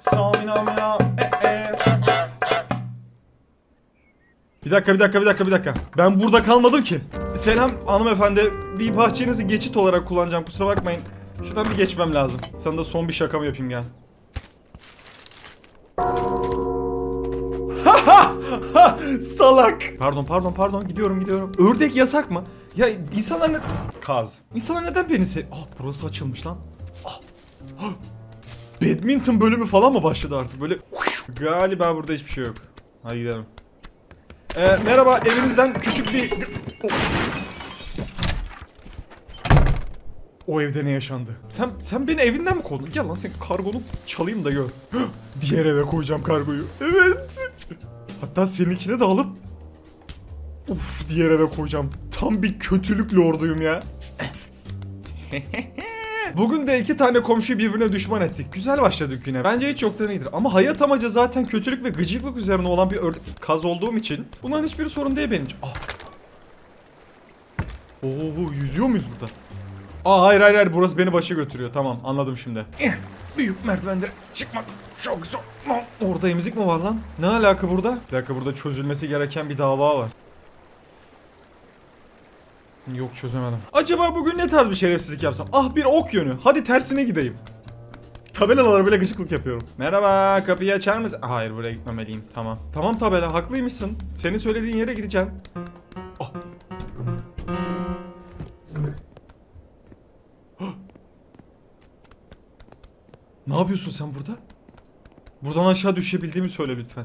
Samina mina. E, e. Bir dakika bir dakika bir dakika bir dakika. Ben burada kalmadım ki. Selam hanımefendi. Bir bahçenizi geçit olarak kullanacağım kusura bakmayın. Şuradan bir geçmem lazım. Sana da son bir şakamı yapayım gel. Salak. Pardon pardon pardon gidiyorum gidiyorum. Ördek yasak mı? Ya insanlar ne... Kaz. İnsanlar neden beni sev... Ah burası açılmış lan. Ah. Badminton bölümü falan mı başladı artık böyle? Galiba burada hiçbir şey yok. Hadi gidelim. Ee, merhaba evinizden küçük bir... O evde ne yaşandı? Sen sen beni evinden mi kovdun? Gel lan sen kargonu çalayım da gör. Diğer eve koyacağım kargoyu. Evet. Hatta seninkine de alıp Uf diğer eve koyacağım. Tam bir kötülük lorduyum ya. Bugün de iki tane komşuyu birbirine düşman ettik. Güzel başladık güne. Bence hiç yoktan iyidir. Ama hayat amacı zaten kötülük ve gıcıklık üzerine olan bir kaz olduğum için bunların hiçbir sorun değil benim için. Ah. Oo yüzüyor muyuz burada? Aa hayır hayır hayır burası beni başa götürüyor. Tamam anladım şimdi. Eh, Büyük merdivenlere çıkmak çok zor. Orada emzik mi var lan? Ne alaka burada? Bir dakika burada çözülmesi gereken bir dava var. Yok çözemedim. Acaba bugün ne tarz bir şerefsizlik yapsam? Ah bir ok yönü. Hadi tersine gideyim. Tabelalara bile gıcıklık yapıyorum. Merhaba kapıyı açar mısın? Hayır buraya gitmemeliyim. Tamam. Tamam tabela haklıymışsın. Senin söylediğin yere gideceğim. Ah. Ne yapıyorsun sen burada? Buradan aşağı düşebildiğimi söyle lütfen.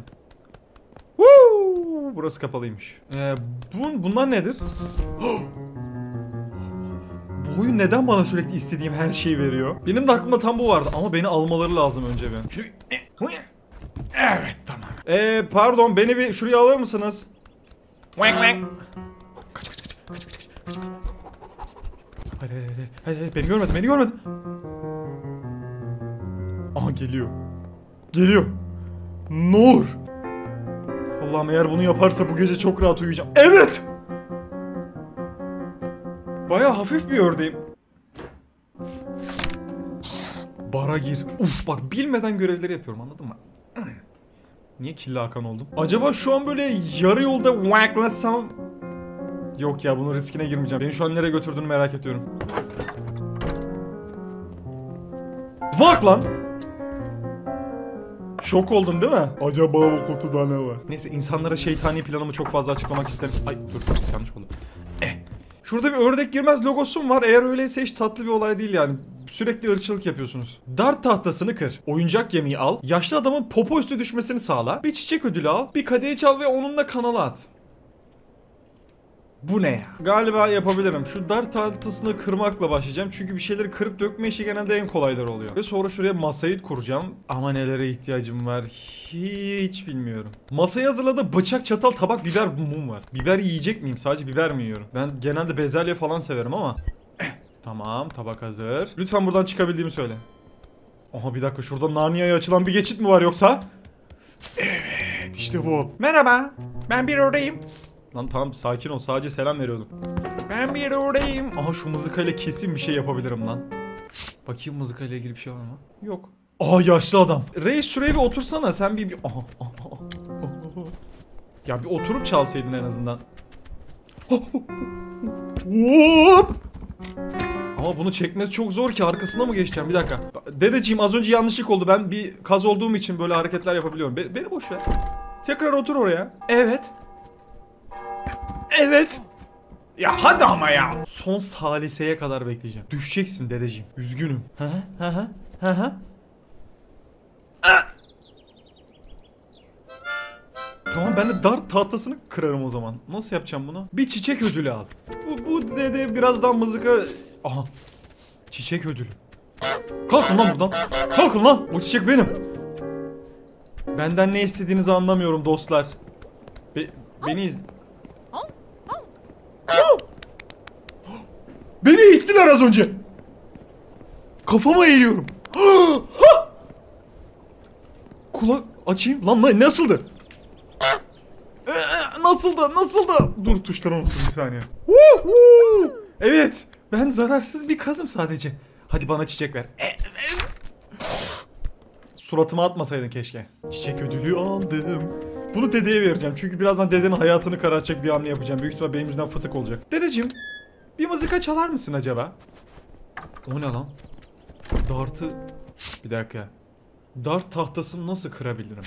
Woo! Burası kapalıymış. Ee, bun, bunlar nedir? oyun neden bana sürekli istediğim her şeyi veriyor? Benim de aklımda tam bu vardı ama beni almaları lazım önce ben. Şu... Evet tamam. Ee, pardon beni bir şuraya alır mısınız? Kaç kaç kaç kaç kaç kaç kaç. Hayır hayır hayır hayır beni görmedi beni görmedi. Aha geliyor. Geliyor. Ne olur. Allah'ım eğer bunu yaparsa bu gece çok rahat uyuyacağım. Evet. Baya hafif bir ördeğim. Bara gir. Uf bak bilmeden görevleri yapıyorum anladın mı? Niye Killa Hakan oldum? Acaba şu an böyle yarı yolda wacklasam... Yok ya bunun riskine girmeyeceğim. Beni şu an nereye götürdüğünü merak ediyorum. Vak lan! Şok oldun değil mi? Acaba bu kutuda ne var? Neyse insanlara şeytani planımı çok fazla açıklamak isterim. Ay dur yanlış oldu. Şurada bir ördek girmez logosum var. Eğer öyleyse hiç tatlı bir olay değil yani. Sürekli ırkçılık yapıyorsunuz. Dart tahtasını kır. Oyuncak gemiyi al. Yaşlı adamın popo üstü düşmesini sağla. Bir çiçek ödülü al. Bir kadehi çal ve onunla kanala at. Bu ne ya? Galiba yapabilirim. Şu dart tahtasını kırmakla başlayacağım. Çünkü bir şeyleri kırıp dökme işi genelde en kolayları oluyor. Ve sonra şuraya masayı kuracağım. Ama nelere ihtiyacım var hiç bilmiyorum. Masayı hazırladı bıçak, çatal, tabak, biber, mum var. Biber yiyecek miyim? Sadece biber mi yiyorum? Ben genelde bezelye falan severim ama. tamam tabak hazır. Lütfen buradan çıkabildiğimi söyle. Aha bir dakika şurada Narnia'ya açılan bir geçit mi var yoksa? Evet işte bu. Merhaba ben bir ördeğim. Lan tamam sakin ol sadece selam veriyordum. Ben bir oradayım. Aha şu mızıkayla kesin bir şey yapabilirim lan. Bakayım mızıkayla ilgili bir şey var mı? Yok. Aa yaşlı adam. Reis şuraya bir otursana sen bir... bir... Aha, aha, aha, aha. Ya bir oturup çalsaydın en azından. Hop! Ama bunu çekmesi çok zor ki arkasına mı geçeceğim bir dakika. Dedeciğim az önce yanlışlık oldu ben bir kaz olduğum için böyle hareketler yapabiliyorum. Be- beni boş ver. Tekrar otur oraya. Evet. Evet. Ya hadi ama ya. Son saliseye kadar bekleyeceğim. Düşeceksin dedeciğim. Üzgünüm. Hı hı. Ah! Tamam ben de dart tahtasını kırarım o zaman. Nasıl yapacağım bunu? Bir çiçek ödülü al. Bu, bu dede birazdan mızıka... Aha. Çiçek ödülü. Kalkın lan buradan. Kalkın lan. O çiçek benim. Benden ne istediğinizi anlamıyorum dostlar. Be- beni iz... Beni ittiler az önce. Kafama eğiliyorum. Kulak açayım. Lan ne nasıldı? Nasıldı? Nasıldı? Dur tuşları unuttum bir saniye. Evet. Ben zararsız bir kazım sadece. Hadi bana çiçek ver. Evet. Suratıma atmasaydın keşke. Çiçek ödülü aldım. Bunu dedeye vereceğim. Çünkü birazdan dedenin hayatını karartacak bir hamle yapacağım. Büyük ihtimal benim yüzümden fıtık olacak. Dedeciğim bir mızıka çalar mısın acaba? O ne lan? Dartı... Bir dakika. Dart tahtasını nasıl kırabilirim?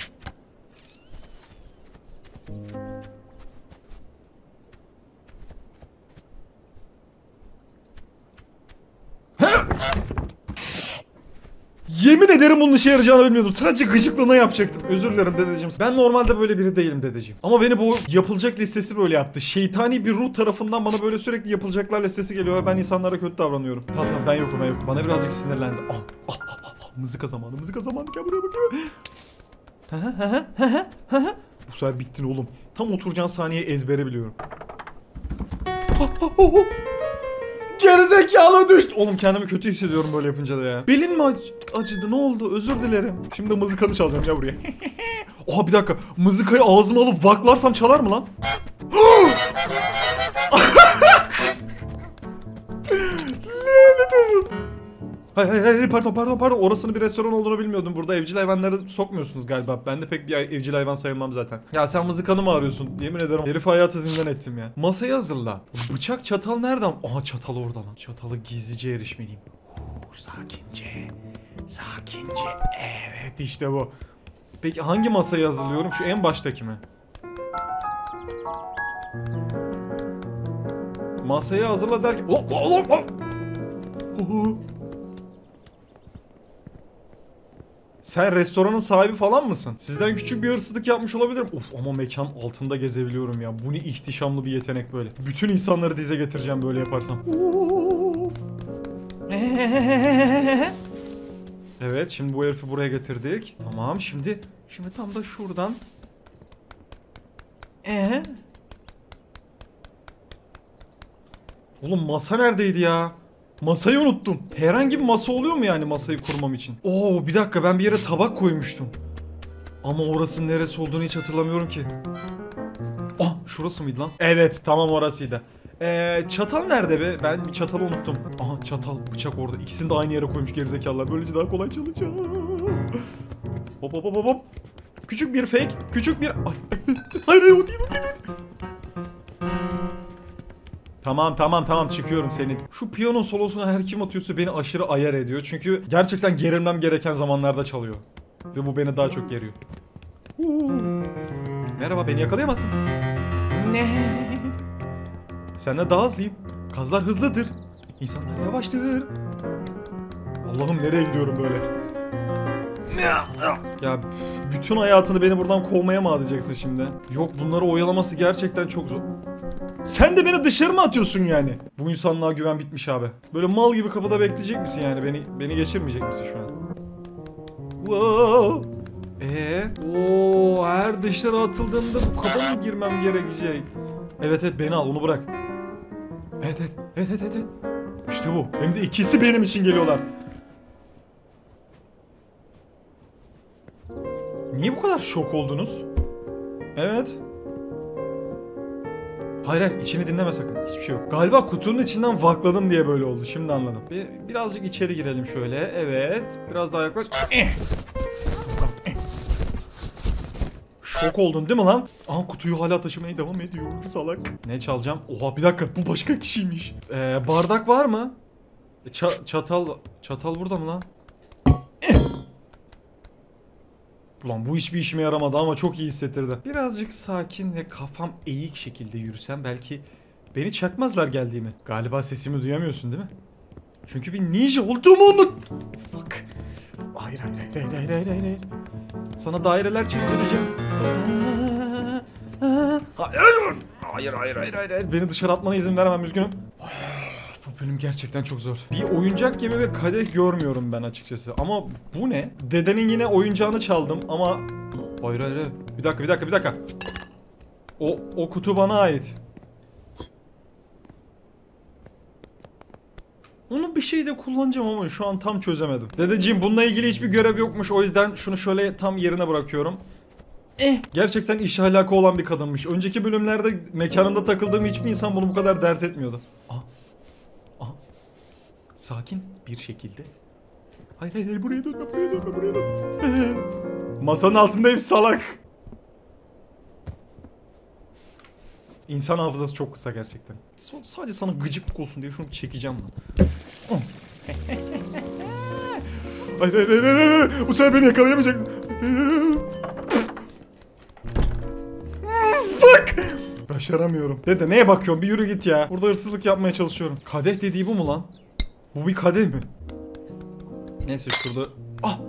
Yemin ederim bunun işe yarayacağını bilmiyordum. Sadece gıcıklığına yapacaktım. Özür dilerim dedeciğim. Ben normalde böyle biri değilim dedeciğim. Ama beni bu yapılacak listesi böyle yaptı. Şeytani bir ruh tarafından bana böyle sürekli yapılacaklar listesi geliyor ve ben insanlara kötü davranıyorum. Tamam tamam ben yokum ben yokum. Bana birazcık sinirlendi. Ah, ah, ah, ah, ah. Mızıka zamanı mızıka zamanı. Gel buraya bakayım. Bu sefer bittin oğlum. Tam oturacağın saniye ezbere biliyorum. Ah, ah, ah, ah. Gerizekalı düştü. Oğlum kendimi kötü hissediyorum böyle yapınca da ya. Belin mi ac- acıdı ne oldu özür dilerim. Şimdi mızıkanı çalacağım ya buraya. Oha bir dakika mızıkayı ağzıma alıp vaklarsam çalar mı lan? Hayır hayır hayır pardon pardon pardon orasının bir restoran olduğunu bilmiyordum. Burada evcil hayvanları sokmuyorsunuz galiba. Ben de pek bir evcil hayvan sayılmam zaten. Ya sen mızıkanı mı arıyorsun? Yemin ederim herifi hayatı zindan ettim ya. Masayı hazırla. Bıçak çatal nereden? Aha çatal orada lan. Çatalı gizlice erişmeliyim. Huu, sakince. Sakince. Evet işte bu. Peki hangi masayı hazırlıyorum? Şu en baştaki mi? Masayı hazırla derken... Oh, oh, oh, oh. Sen restoranın sahibi falan mısın? Sizden küçük bir hırsızlık yapmış olabilirim. Of ama mekan altında gezebiliyorum ya. Bu ne ihtişamlı bir yetenek böyle. Bütün insanları dize getireceğim böyle yaparsam. Evet şimdi bu herifi buraya getirdik. Tamam şimdi şimdi tam da şuradan. Ee? Oğlum masa neredeydi ya? Masayı unuttum. Herhangi bir masa oluyor mu yani masayı kurmam için? Oo bir dakika ben bir yere tabak koymuştum. Ama orasının neresi olduğunu hiç hatırlamıyorum ki. Ah şurası mıydı lan? Evet tamam orasıydı. Ee, çatal nerede be? Ben bir çatalı unuttum. Aha çatal, bıçak orada. İkisini de aynı yere koymuş gerizekalılar. Böylece daha kolay çalacağım. Hop hop hop hop. Küçük bir fake, küçük bir... Ay. hayır hayır o değil o değil. Tamam tamam tamam çıkıyorum senin. Şu piyano solosunu her kim atıyorsa beni aşırı ayar ediyor. Çünkü gerçekten gerilmem gereken zamanlarda çalıyor. Ve bu beni daha çok geriyor. Uuu. Merhaba beni yakalayamazsın. Ne? Senden daha hızlıyım. Kazlar hızlıdır. İnsanlar yavaştır. Allah'ım nereye gidiyorum böyle? Ya bütün hayatını beni buradan kovmaya mı adacaksın şimdi? Yok bunları oyalaması gerçekten çok zor. Sen de beni dışarı mı atıyorsun yani? Bu insanlığa güven bitmiş abi. Böyle mal gibi kapıda bekleyecek misin yani? Beni beni geçirmeyecek misin şu an? Wow. Ee, oo her dışarı atıldığımda bu kaba mı girmem gerekecek? Evet evet beni al onu bırak. Evet evet evet evet evet. İşte bu. Hem de ikisi benim için geliyorlar. Niye bu kadar şok oldunuz? Evet. Hayır hayır içini dinleme sakın. Hiçbir şey yok. Galiba kutunun içinden vakladım diye böyle oldu. Şimdi anladım. Bir, birazcık içeri girelim şöyle. Evet. Biraz daha yaklaş. Eh. Eh. Şok oldun değil mi lan? Aha kutuyu hala taşımaya devam ediyor salak. Ne çalacağım? Oha bir dakika bu başka kişiymiş. Ee, bardak var mı? E, ça- çatal çatal burada mı lan? Ulan bu hiçbir işime yaramadı ama çok iyi hissettirdi. Birazcık sakin ve kafam eğik şekilde yürüsem belki beni çakmazlar geldiğimi. Galiba sesimi duyamıyorsun değil mi? Çünkü bir ninja olduğumu unut. Fuck. Hayır hayır hayır hayır hayır hayır hayır. Sana daireler çizdireceğim. Hayır hayır hayır hayır hayır. hayır. Beni dışarı atmana izin veremem üzgünüm. Bu bölüm gerçekten çok zor. Bir oyuncak gemi ve kadeh görmüyorum ben açıkçası. Ama bu ne? Dedenin yine oyuncağını çaldım ama... Hayır hayır. Bir dakika bir dakika bir dakika. O, o kutu bana ait. Onu bir şeyde kullanacağım ama şu an tam çözemedim. Dedeciğim bununla ilgili hiçbir görev yokmuş. O yüzden şunu şöyle tam yerine bırakıyorum. Eh. Gerçekten iş alaka olan bir kadınmış. Önceki bölümlerde mekanında takıldığım hiçbir insan bunu bu kadar dert etmiyordu. Aha. Sakin bir şekilde Hayır hayır hayır buraya dönme buraya dönme buraya dönme. Masanın altındayım salak. İnsan hafızası çok kısa gerçekten. S- Sadece sana gıcıklık olsun diye şunu çekeceğim lan. Oh. hayır hayır hayır hayır, hayır. Bu sefer beni yakalayamayacak. Fuck! Başaramıyorum. Dede neye bakıyorsun? Bir yürü git ya. Burada hırsızlık yapmaya çalışıyorum. Kadeh dediği bu mu lan? Bu bir kadeh mi? Neyse şurada... Ah!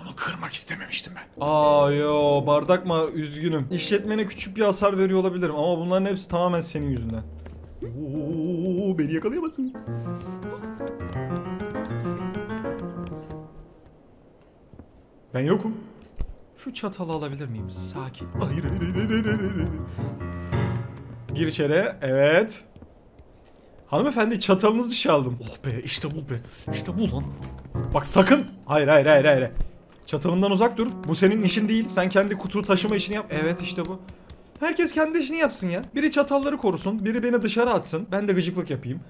Bunu kırmak istememiştim ben. Aa yo bardak mı? Üzgünüm. İşletmene küçük bir hasar veriyor olabilirim ama bunların hepsi tamamen senin yüzünden. Oo, beni yakalayamazsın. Ben yokum. Şu çatalı alabilir miyim? Sakin. Hayır hayır hayır hayır hayır hayır. hayır. Gir içeri. Evet. Hanımefendi çatalınızı çaldım. Oh be işte bu be. İşte bu lan. Bak sakın. Hayır hayır hayır hayır. Çatalımdan uzak dur. Bu senin işin değil. Sen kendi kutu taşıma işini yap. Evet işte bu. Herkes kendi işini yapsın ya. Biri çatalları korusun, biri beni dışarı atsın. Ben de gıcıklık yapayım.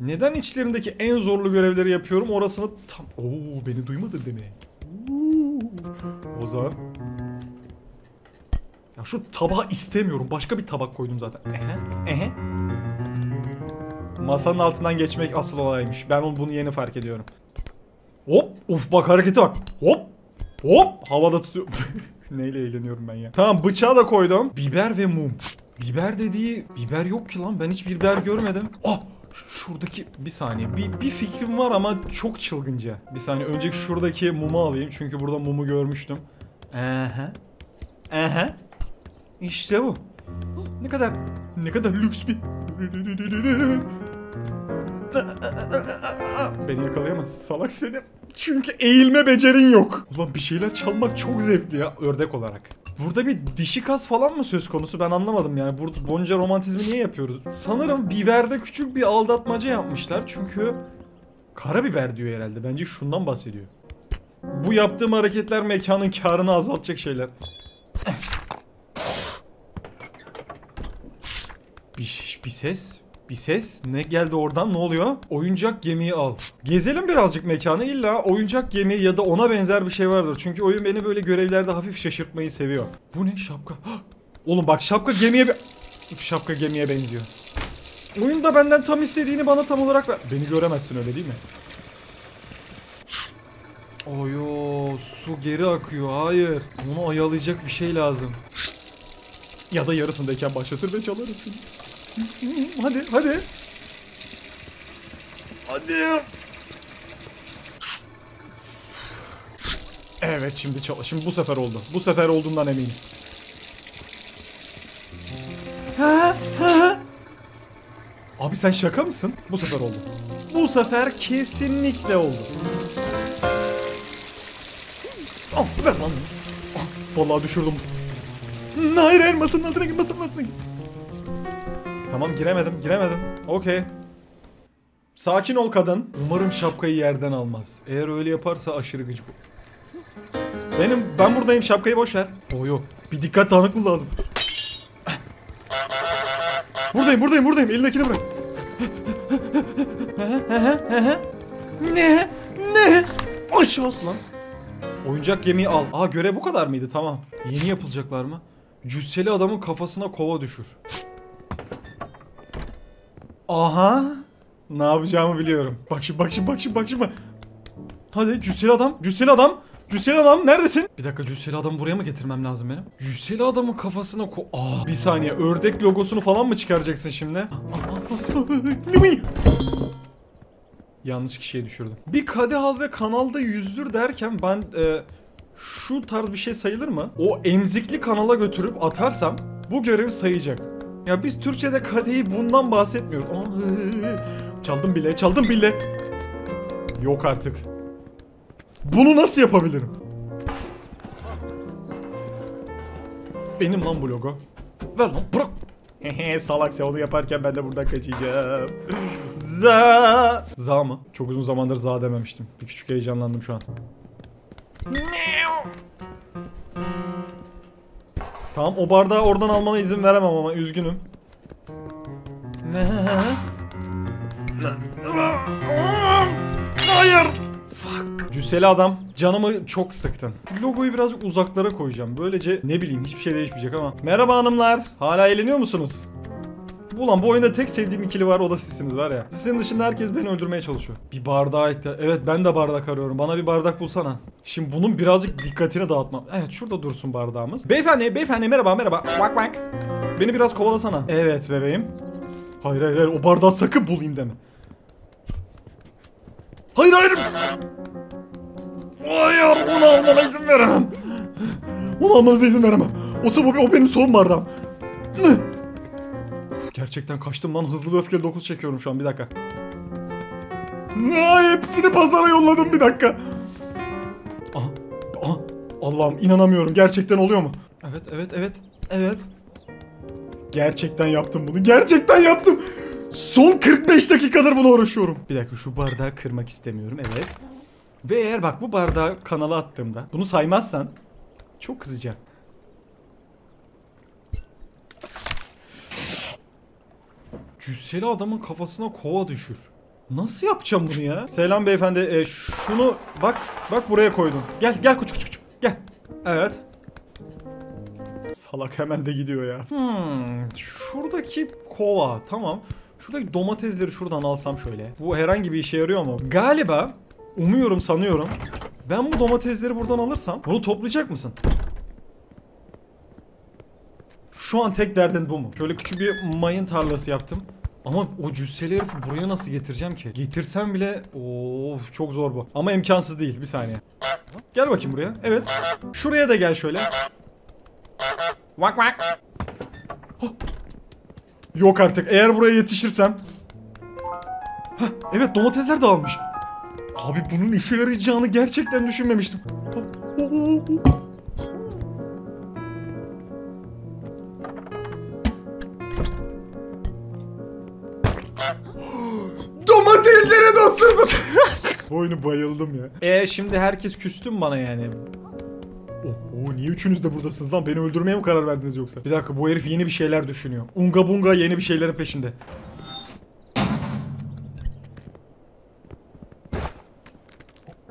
Neden içlerindeki en zorlu görevleri yapıyorum orasını tam... Oo beni duymadın demek. O zaman... Ya şu tabağı istemiyorum. Başka bir tabak koydum zaten. Ehe, ehe. Masanın altından geçmek asıl olaymış. Ben bunu yeni fark ediyorum. Hop, uf bak harekete bak. Hop, hop havada tutuyor. Neyle eğleniyorum ben ya. Tamam bıçağı da koydum. Biber ve mum. Biber dediği biber yok ki lan. Ben hiç biber görmedim. Ah şuradaki bir saniye. Bir, bir fikrim var ama çok çılgınca. Bir saniye önce şuradaki mumu alayım. Çünkü burada mumu görmüştüm. Aha. Aha. İşte bu. Ne kadar ne kadar lüks bir Beni yakalayamazsın salak seni. Çünkü eğilme becerin yok. Ulan bir şeyler çalmak çok zevkli ya ördek olarak. Burada bir dişi kas falan mı söz konusu ben anlamadım yani. Burada bonca romantizmi niye yapıyoruz? Sanırım biberde küçük bir aldatmaca yapmışlar çünkü karabiber diyor herhalde. Bence şundan bahsediyor. Bu yaptığım hareketler mekanın karını azaltacak şeyler. Bir, bir ses. Bir ses. Ne geldi oradan? Ne oluyor? Oyuncak gemiyi al. Gezelim birazcık mekanı. İlla oyuncak gemi ya da ona benzer bir şey vardır. Çünkü oyun beni böyle görevlerde hafif şaşırtmayı seviyor. Bu ne? Şapka. Oğlum bak şapka gemiye... be- Şapka gemiye benziyor. Oyun da benden tam istediğini bana tam olarak ver. Beni göremezsin öyle değil mi? Oyo su geri akıyor. Hayır. Onu ayalayacak bir şey lazım. Ya da yarısındayken başlatır ve çalarım şunu. Hadi hadi. Hadi. Evet şimdi çal. Şimdi bu sefer oldu. Bu sefer olduğundan eminim. Ha, ha. Abi sen şaka mısın? Bu sefer oldu. Bu sefer kesinlikle oldu. Ah ver lan. Ah, vallahi düşürdüm. Hayır hayır masanın altına git masanın altına git. Tamam giremedim giremedim. Okey. Sakin ol kadın. Umarım şapkayı yerden almaz. Eğer öyle yaparsa aşırı gıcık. Benim ben buradayım şapkayı boş ver. Oh yok. Bir dikkat tanıklı lazım. Buradayım buradayım buradayım elindekini bırak. ne? Ne? Aşağı lan. Oyuncak gemiyi al. Aa görev bu kadar mıydı? Tamam. Yeni yapılacaklar mı? Cüsseli adamın kafasına kova düşür. Aha. Ne yapacağımı biliyorum. Bak şimdi bak şimdi bak şimdi bak şimdi. Hadi cüsseli adam. Cüsseli adam. Cüsseli adam neredesin? Bir dakika cüsseli adamı buraya mı getirmem lazım benim? Cüsseli adamın kafasına ko... Aa, bir saniye ördek logosunu falan mı çıkaracaksın şimdi? Yanlış kişiye düşürdüm. Bir kadeh al ve kanalda yüzdür derken ben e, şu tarz bir şey sayılır mı? O emzikli kanala götürüp atarsam bu görevi sayacak. Ya biz Türkçe'de kadehi bundan bahsetmiyoruz. Aa, çaldım bile, çaldım bile. Yok artık. Bunu nasıl yapabilirim? Benim lan bu logo. Ver lan bırak. Salak sen onu yaparken ben de buradan kaçacağım. Za. Za mı? Çok uzun zamandır za dememiştim. Bir küçük heyecanlandım şu an. Tamam o bardağı oradan almana izin veremem ama üzgünüm. Ne? Hayır. Fuck. Cüsseli adam canımı çok sıktın. Şu logoyu birazcık uzaklara koyacağım. Böylece ne bileyim hiçbir şey değişmeyecek ama. Merhaba hanımlar. Hala eğleniyor musunuz? Ulan bu oyunda tek sevdiğim ikili var o da sizsiniz var ya. Sizin dışında herkes beni öldürmeye çalışıyor. Bir bardağa ihtiyaç. Evet ben de bardak arıyorum. Bana bir bardak bulsana. Şimdi bunun birazcık dikkatini dağıtmam. Evet şurada dursun bardağımız. Beyefendi, beyefendi merhaba merhaba. Vak vak. Beni biraz kovalasana. Evet bebeğim. Hayır hayır hayır o bardağı sakın bulayım deme. Hayır hayır. Hayır onu almana izin veremem. Onu almanıza izin veremem. O, o, o benim son bardağım. Gerçekten kaçtım lan hızlı ve öfkeli 9 çekiyorum şu an bir dakika. Ne hepsini pazara yolladım bir dakika. Aha, aha, Allah'ım inanamıyorum gerçekten oluyor mu? Evet evet evet evet. Gerçekten yaptım bunu gerçekten yaptım. Son 45 dakikadır buna uğraşıyorum. Bir dakika şu bardağı kırmak istemiyorum evet. Ve eğer bak bu bardağı kanala attığımda bunu saymazsan çok kızacağım. Cüsseli adamın kafasına kova düşür. Nasıl yapacağım bunu ya? Selam beyefendi. E, şunu bak bak buraya koydum. Gel gel küçük küçük Gel. Evet. Salak hemen de gidiyor ya. Hmm, şuradaki kova tamam. Şuradaki domatesleri şuradan alsam şöyle. Bu herhangi bir işe yarıyor mu? Galiba umuyorum sanıyorum. Ben bu domatesleri buradan alırsam bunu toplayacak mısın? Şu an tek derdin bu mu? Şöyle küçük bir mayın tarlası yaptım. Ama o cüsseli herifi buraya nasıl getireceğim ki? Getirsem bile of çok zor bu. Ama imkansız değil bir saniye. Gel bakayım buraya. Evet. Şuraya da gel şöyle. Vak vak. Yok artık. Eğer buraya yetişirsem. Hah, evet domatesler de almış. Abi bunun işe yarayacağını gerçekten düşünmemiştim. Oh. Bu oyunu bayıldım ya. E şimdi herkes küstü mü bana yani? Oh, oh, niye üçünüz de buradasınız lan? Beni öldürmeye mi karar verdiniz yoksa? Bir dakika bu herif yeni bir şeyler düşünüyor. Unga bunga yeni bir şeylerin peşinde.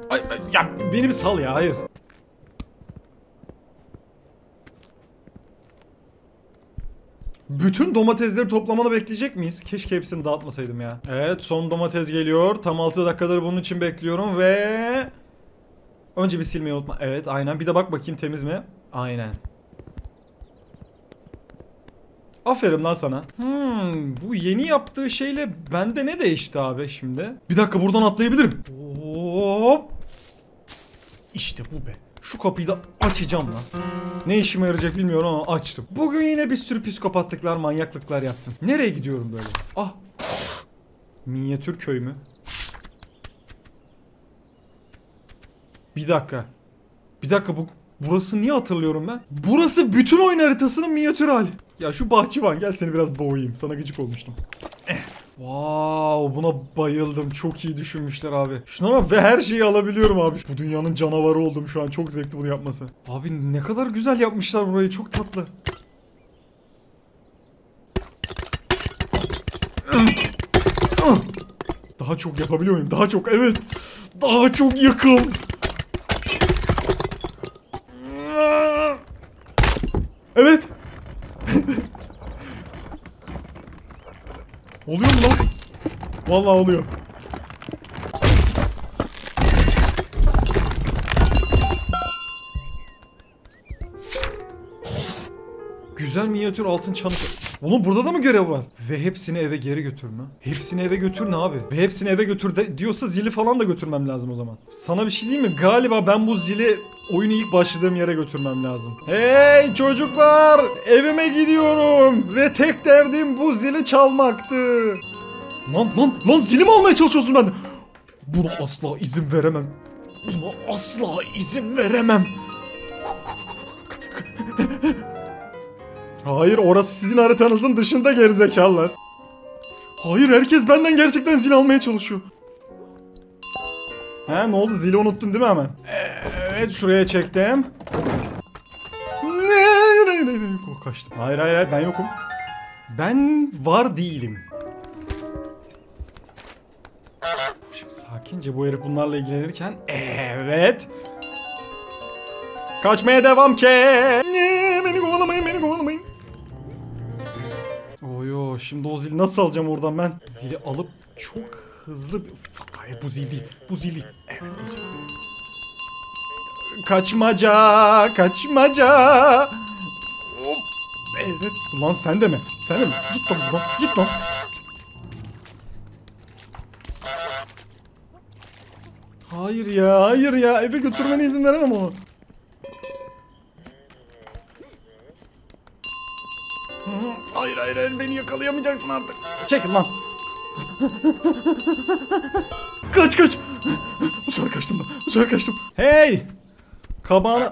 Ay, ay, ya beni bir sal ya hayır. Bütün domatesleri toplamanı bekleyecek miyiz? Keşke hepsini dağıtmasaydım ya. Evet son domates geliyor. Tam 6 dakikadır bunun için bekliyorum ve... Önce bir silmeyi unutma. Evet aynen. Bir de bak bakayım temiz mi? Aynen. Aferin lan sana. Hmm, bu yeni yaptığı şeyle bende ne değişti abi şimdi? Bir dakika buradan atlayabilirim. Hop. İşte bu be. Şu kapıyı da açacağım lan. Ne işime yarayacak bilmiyorum ama açtım. Bugün yine bir sürü psikopatlıklar, manyaklıklar yaptım. Nereye gidiyorum böyle? Ah. Minyatür köy mü? Bir dakika. Bir dakika bu burası niye hatırlıyorum ben? Burası bütün oyun haritasının minyatür hali. Ya şu bahçıvan gel seni biraz boğayım. Sana gıcık olmuştum. Wow buna bayıldım. Çok iyi düşünmüşler abi. Şuna bak ve her şeyi alabiliyorum abi. Bu dünyanın canavarı oldum şu an. Çok zevkli bunu yapması. Abi ne kadar güzel yapmışlar burayı. Çok tatlı. Daha çok yapabiliyor muyum? Daha çok evet. Daha çok yakın. Evet. Oluyor mu lan? Vallahi oluyor. Güzel minyatür altın çanı. Oğlum burada da mı görev var? Ve hepsini eve geri götürme. Hepsini eve götür ne abi? Ve hepsini eve götür de diyorsa zili falan da götürmem lazım o zaman. Sana bir şey diyeyim mi? Galiba ben bu zili oyunu ilk başladığım yere götürmem lazım. Hey çocuklar! Evime gidiyorum. Ve tek derdim bu zili çalmaktı. Lan lan lan zili mi almaya çalışıyorsun ben? Buna asla izin veremem. Buna asla izin veremem. Hayır orası sizin haritanızın dışında gerizekalılar. Hayır herkes benden gerçekten zil almaya çalışıyor. He ne oldu zili unuttun değil mi hemen? Evet şuraya çektim. Ne ne ne ne O kaçtım. Hayır hayır ben yokum. Ben var değilim. Şimdi sakin sakince bu herif bunlarla ilgilenirken evet. Kaçmaya devam ke. Şimdi o zili nasıl alacağım oradan ben? Zili alıp çok hızlı bir... Fuck, hayır bu zil değil. Bu zil değil. Evet bu zil. Kaçmaca, kaçmaca. Evet. Ulan sen de mi? Sen de mi? Git lan buradan. Git lan. Hayır ya, hayır ya. Eve götürmene izin veremem onu. Hayır hayır hayır beni yakalayamayacaksın artık. Çekil lan. kaç kaç. Bu sefer kaçtım ben. Bu sefer kaçtım. Hey! Kabağını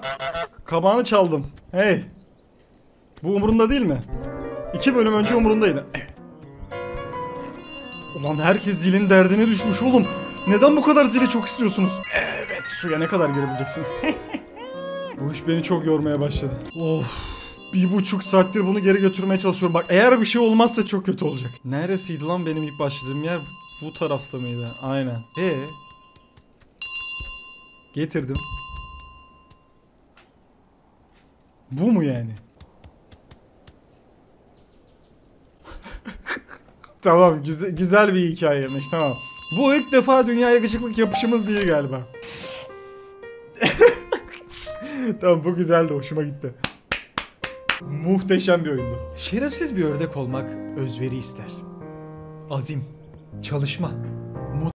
kabağını çaldım. Hey. Bu umurunda değil mi? İki bölüm önce umurundaydı. Ulan herkes zilin derdine düşmüş oğlum. Neden bu kadar zili çok istiyorsunuz? Evet suya ne kadar girebileceksin? bu iş beni çok yormaya başladı. Of. Bir buçuk saattir bunu geri götürmeye çalışıyorum. Bak eğer bir şey olmazsa çok kötü olacak. Neresiydi lan benim ilk başladığım yer? Bu tarafta mıydı? Aynen. E Getirdim. Bu mu yani? tamam güzel, güzel bir hikayeymiş tamam. Bu ilk defa dünyaya gıcıklık yapışımız değil galiba. tamam bu güzeldi hoşuma gitti. Muhteşem bir oyundu. Şerefsiz bir ördek olmak özveri ister. Azim, çalışma,